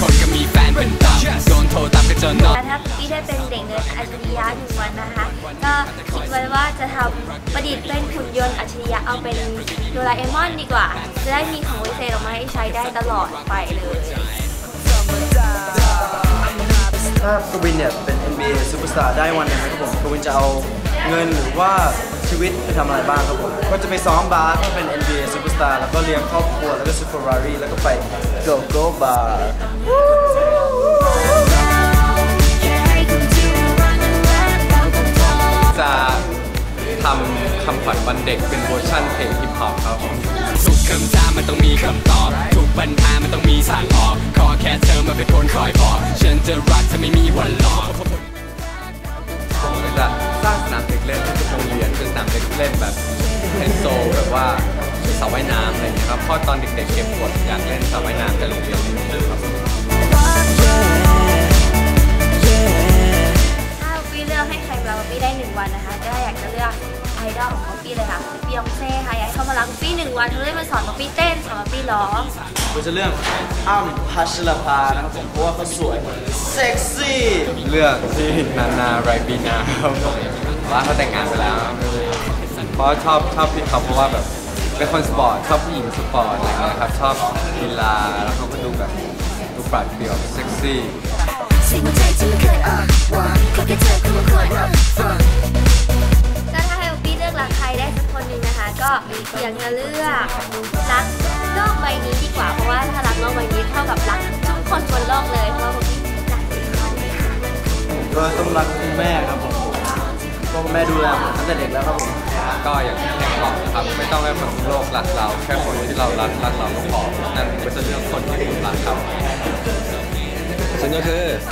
คนก็มีแฟนเป็นตับโดนโทรตามกันจนนอนถ้าพี่ได้เป็นเด็กเนิร์ดอัจฉริยะหนึ่งวันนะคะ ก็คิดไว้ว่าจะทำประดิษฐ์เป็นหุ่นยนต์อัจฉริยะเอาเป็นโดราเอมอนดีกว่า จะได้มีของวิเศษออกมาให้ใช้ได้ตลอดไปเลยถ้ากวินเนี่ยเป็น NBA ซูเปอร์สตาร์ได้วันหนึงนะครับผมกวินจะเอาเงินหรือว่า ชีวิตไปทำอะไรบ้างครับผม ก็จะไปซ้อมบาสให้เป็น NBA ซูเปอร์สตาร์แล้วก็เลี้ยงครอบครัว แล้วก็ซื้อ Ferrari แล้วก็ไป Go Go Bar จะทำคำขวัญวันเด็กเป็นเวอร์ชั่นเพลงฮิปฮอปครับผมทุกคำถามมันต้องมีคำตอบ ทุกปัญหามันต้องมีทางออก ขอแค่เธอมาเป็นคนคอยบอก ฉันจะรักเธอไม่มีวันหลอก ล่นแบบไฮโซแบบว่าสระว่ายน้ำอะไรอย่างเงี้ยครับเพราะตอนเด็กๆเก็บกดอยากเล่นสระว่ายน้ำแต่โรงเรียนไม่มีครับถ้าพี่เลือกให้ใครมารักพี่ได้หนึ่งวันนะคะก็อยากจะเลือกไอดอลของพี่เลยค่ะพี่ยองเซ่ค่ะอยากให้เขามารักพี่หนึ่งวันเขาได้มาสอนพี่เต้นสอนพี่ร้องก็จะเรื่องอ้ำพัชรภานะครับผมเพราะว่าเขาสวยเซ็กซี่เลือกที่นานาไรบีนาครับผมว่าเขาแต่งงานไปแล้ว เพราะชอบชอบพี่เขาเพราะว่าแบบเป็นคนสปอร์ตชอบผู้หญิงสปอร์ตอะไรเงี้ยครับชอบกีฬาแล้วเขาก็ดูแบบดูปราดเปรียวเซ็กซี่ก็ถ้าให้พี่เลือกรักใครได้สักคนหนึ่งนะคะ ก็อยากจะเลือกรักโลกใบนี้ดีกว่าเพราะว่าถ้ารักโลกใบนี้เท่ากับรักทุกคนบนโลกเลยเพราะว่าพี่รักทุกคนก็ต้องรักคุณแม่ครับผม พราะคุณแม่ดูแลผมตั้งแต่เด็กแล้วครับผมก็อย่างที่แข่งบอกนะครับไม่ต้องให้คนทั้งโลกรักเรา แค่คนที่เรารักรักเราก็พอนั่นก็จะเลือกคนที่คุณรักครับฉันก็คือพ